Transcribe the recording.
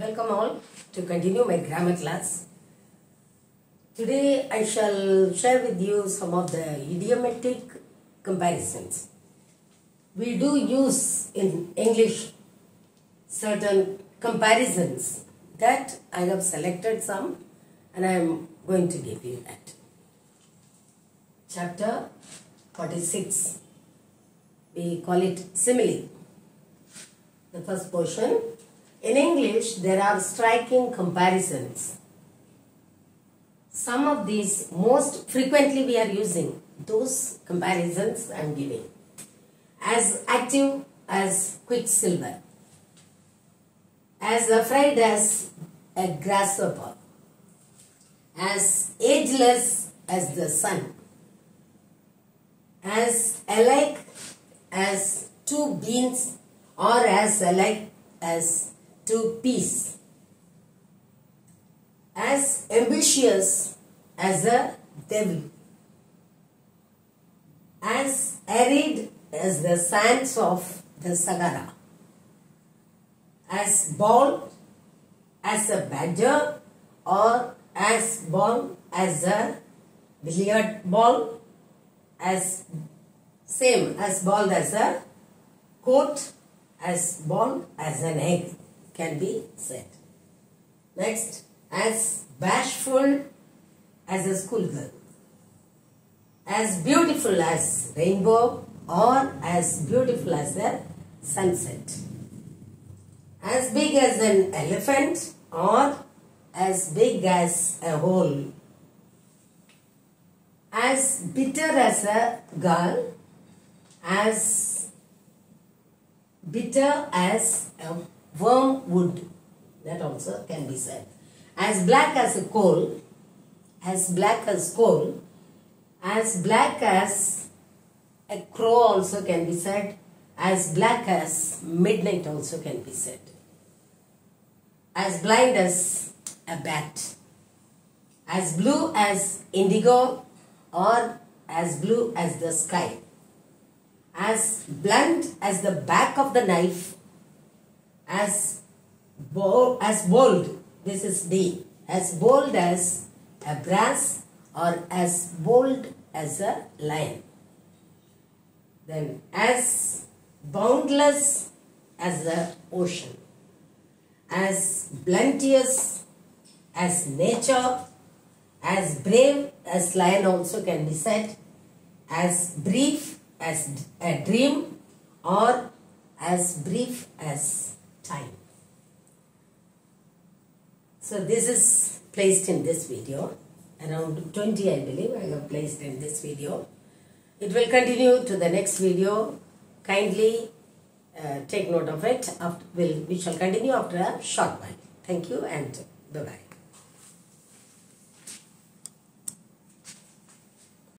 Welcome all to continue my grammar class. Today I shall share with you some of the idiomatic comparisons. We do use in English certain comparisons that I have selected some and I am going to give you that. Chapter 46. We call it simile. The first portion. In English, there are striking comparisons. Some of these most frequently we are using those comparisons I am giving. As active as quicksilver, as afraid as a grasshopper, as ageless as the sun, as alike as two beans or as alike as two peas, as ambitious as a devil, as arid as the sands of the Sahara, as bold as a badger or as bold as a billiard ball, as same as bald as a coat, as bald as an egg can be said. Next, as bashful as a schoolgirl, as beautiful as rainbow or as beautiful as a sunset, as big as an elephant or as big as a hole, as bitter as a girl, as bitter as a wormwood. That also can be said. As black as a coal, as black as coal, as black as a crow also can be said, as black as midnight also can be said, as blind as a bat, as blue as indigo or as blue as the sky, as blunt as the back of the knife, as bold, as bold, this is D, as bold as a brass or as bold as a lion. Then as boundless as the ocean, as plenteous as nature, as brave as lion also can be said, as brief as a dream or as brief as time. So this is placed in this video. Around 20 I believe I have placed in this video. It will continue to the next video. Kindly uh, take note of it. After, we'll, we shall continue after a short while. Thank you and bye-bye.